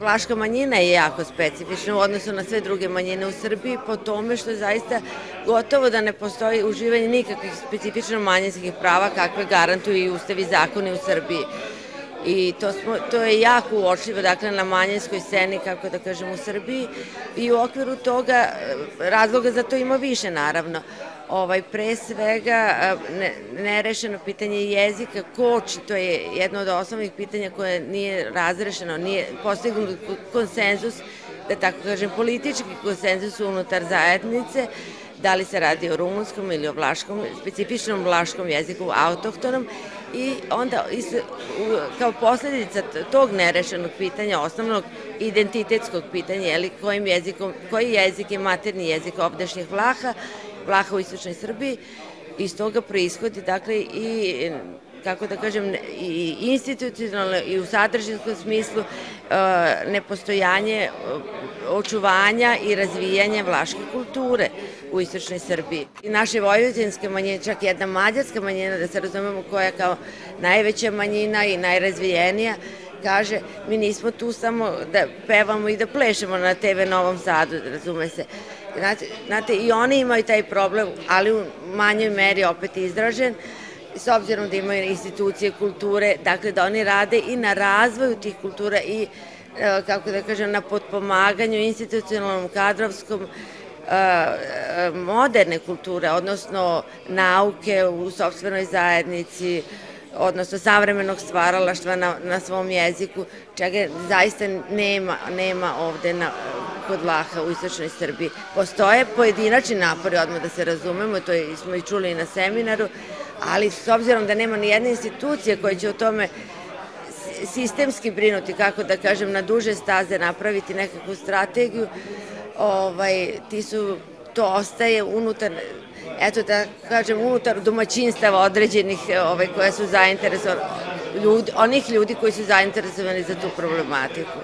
Vlaška manjina je jako specifična u odnosu na sve druge manjine u Srbiji po tome što zaista gotovo da ne postoji uživanje nikakvih specifično manjinskih prava kakve garantuju i ustavi zakoni u Srbiji. I to, smo, to je jako uočljivo dakle, na manjinskoj sceni, kako da kažem, u Srbiji i u okviru toga razloga za to ima više naravno ovaj, pre svega ne, nerešeno pitanje jezika koči, to je jedno od osnovnih pitanja koje nije razrešeno, nije postignut konsenzus, da tako kažem, politički konsenzus unutar zajednice, da li se radi o rumunskom ili o vlaškom, specifičnom vlaškom jeziku, autohtonom, i onda kao posledica tog nerešenog pitanja, osnovnog identitetskog pitanja, jeli, kojim jezikom, koji jezik je materni jezik ovdašnjih Vlaha, Vlaha u istočnoj Srbiji, iz toga proishodi, dakle, i kako da kažem, i institucionalno i u sadržinskom smislu e, nepostojanje e, očuvanja i razvijanja vlaške kulture u istočnoj Srbiji. I naše vojvodinske manjine, čak jedna mađarska manjina, da se razumemo koja je kao najveća manjina i najrazvijenija, kaže mi nismo tu samo da pevamo i da plešemo na TV Novom Sadu, razume se. Znate, znate, i oni imaju taj problem, ali u manjoj meri opet izražen, s obzirom da imaju institucije kulture, dakle da oni rade i na razvoju tih kultura i, e, kako da kažem, na potpomaganju institucionalnom, kadrovskom, e, e, moderne kulture, odnosno nauke u sobstvenoj zajednici, odnosno savremenog stvaralaštva na, na svom jeziku, čega zaista nema, nema ovde na, kod Vlaha u istočnoj Srbiji. Postoje pojedinačni napori, odmah da se razumemo, to smo i čuli i na seminaru, ali s obzirom da nema ni jedne institucije koja će o tome sistemski brinuti, kako da kažem, na duže staze napraviti nekakvu strategiju, ovaj, ti su, to ostaje unutar eto da kažem, unutar domaćinstava određenih ovaj, koja su zainteresovani, ljudi, onih ljudi koji su zainteresovani za tu problematiku.